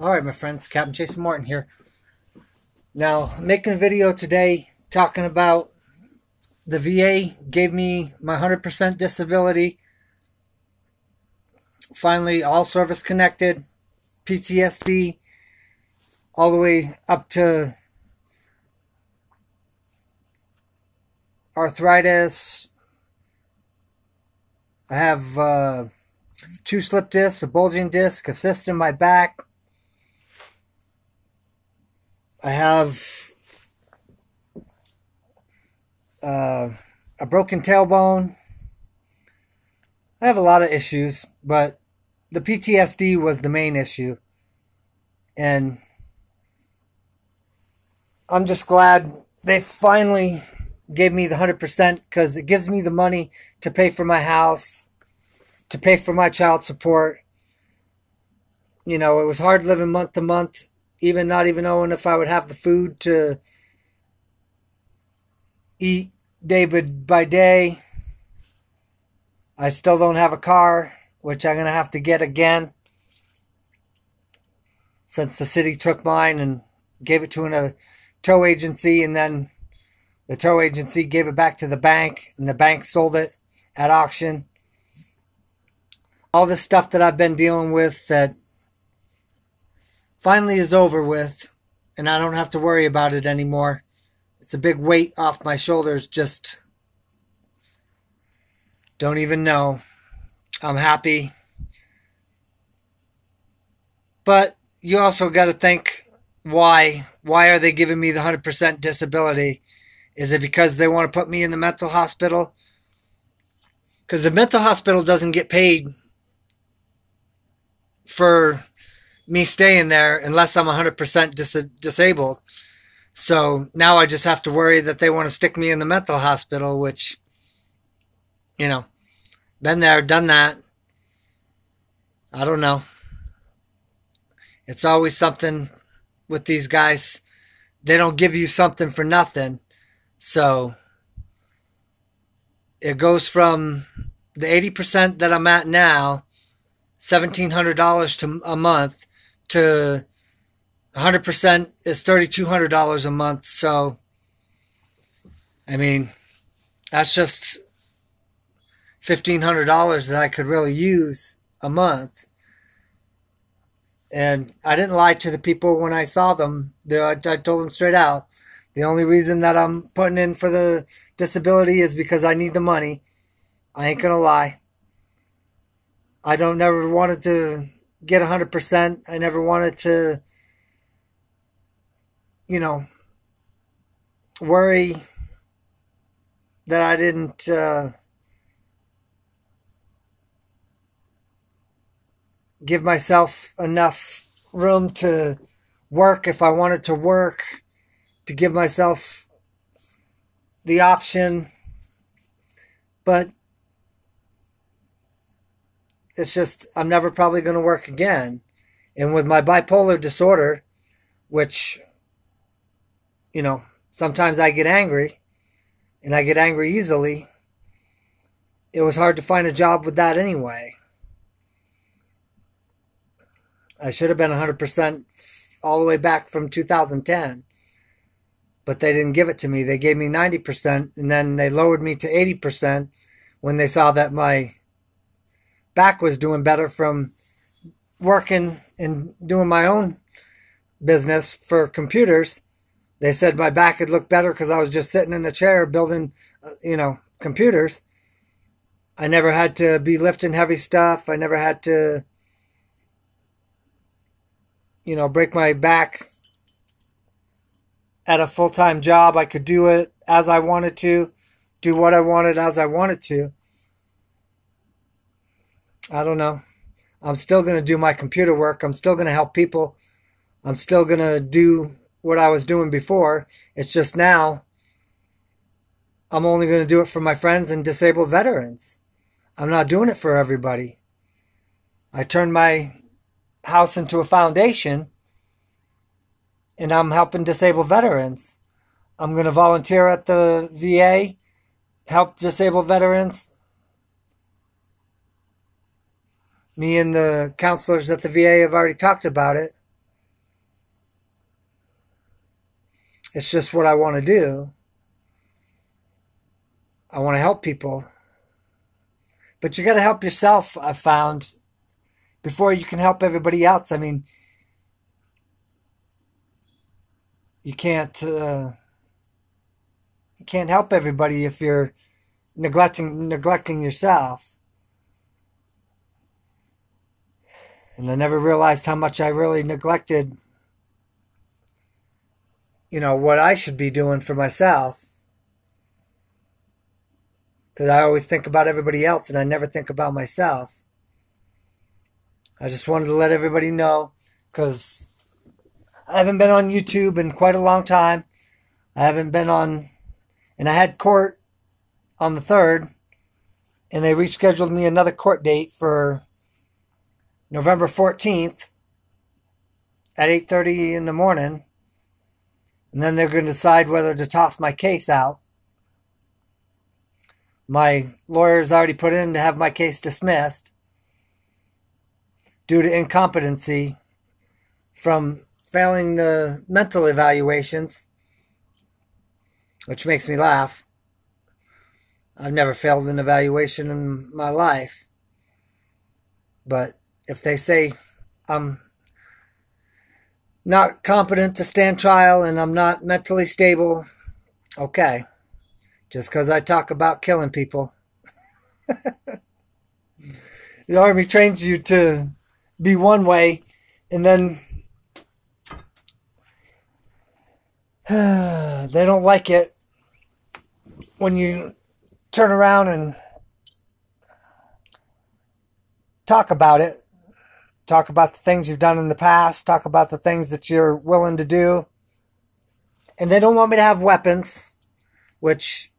Alright, my friends, Captain Jason Morton here. Now, making a video today talking about the VA gave me my 100% disability. Finally, all service connected, PTSD, all the way up to arthritis. I have uh, two slip discs, a bulging disc, a cyst in my back I have uh, a broken tailbone. I have a lot of issues, but the PTSD was the main issue. And I'm just glad they finally gave me the 100% because it gives me the money to pay for my house, to pay for my child support. You know, it was hard living month to month even not even knowing if I would have the food to eat day by day. I still don't have a car, which I'm going to have to get again since the city took mine and gave it to a tow agency and then the tow agency gave it back to the bank and the bank sold it at auction. All this stuff that I've been dealing with that finally is over with and I don't have to worry about it anymore. It's a big weight off my shoulders. Just don't even know. I'm happy. But you also got to think why why are they giving me the 100% disability? Is it because they want to put me in the mental hospital? Cuz the mental hospital doesn't get paid for me staying there unless I'm 100% dis- disabled. So now I just have to worry that they want to stick me in the mental hospital, which, you know, been there, done that. I don't know. It's always something with these guys. They don't give you something for nothing. So it goes from the 80% that I'm at now, $1,700 to a month, to 100% is $3,200 a month. So, I mean, that's just $1,500 that I could really use a month. And I didn't lie to the people when I saw them. I told them straight out. The only reason that I'm putting in for the disability is because I need the money. I ain't gonna lie. I don't never wanted to get 100%. I never wanted to, you know, worry that I didn't uh, give myself enough room to work if I wanted to work, to give myself the option. But it's just, I'm never probably going to work again. And with my bipolar disorder, which, you know, sometimes I get angry and I get angry easily, it was hard to find a job with that anyway. I should have been 100% all the way back from 2010. But they didn't give it to me. They gave me 90% and then they lowered me to 80% when they saw that my back was doing better from working and doing my own business for computers. They said my back had looked better because I was just sitting in a chair building, uh, you know, computers. I never had to be lifting heavy stuff. I never had to, you know, break my back at a full time job. I could do it as I wanted to, do what I wanted as I wanted to. I don't know. I'm still going to do my computer work. I'm still going to help people. I'm still going to do what I was doing before. It's just now I'm only going to do it for my friends and disabled veterans. I'm not doing it for everybody. I turned my house into a foundation and I'm helping disabled veterans. I'm going to volunteer at the VA, help disabled veterans. Me and the counselors at the VA have already talked about it. It's just what I want to do. I want to help people. But you got to help yourself, I found, before you can help everybody else. I mean, you can't uh, you can't help everybody if you're neglecting neglecting yourself. And I never realized how much I really neglected you know what I should be doing for myself. Cuz I always think about everybody else and I never think about myself. I just wanted to let everybody know cuz I haven't been on YouTube in quite a long time. I haven't been on, and I had court on the 3rd, and they rescheduled me another court date for November 14th at 8.30 in the morning. And then they're going to decide whether to toss my case out. My lawyer's already put in to have my case dismissed due to incompetency from failing the mental evaluations, which makes me laugh. I've never failed an evaluation in my life. But if they say I'm not competent to stand trial and I'm not mentally stable, okay. Just because I talk about killing people. the Army trains you to be one way and then they don't like it when you turn around and talk about it. Talk about the things you've done in the past. Talk about the things that you're willing to do. And they don't want me to have weapons, which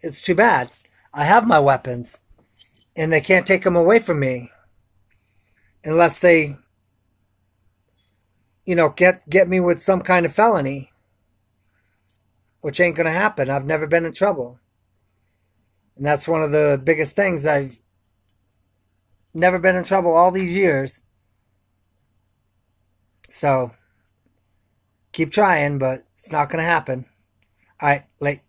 it's too bad. I have my weapons and they can't take them away from me unless they you know get get me with some kind of felony which ain't going to happen. I've never been in trouble. And that's one of the biggest things. I've never been in trouble all these years. So keep trying, but it's not going to happen. All right, late.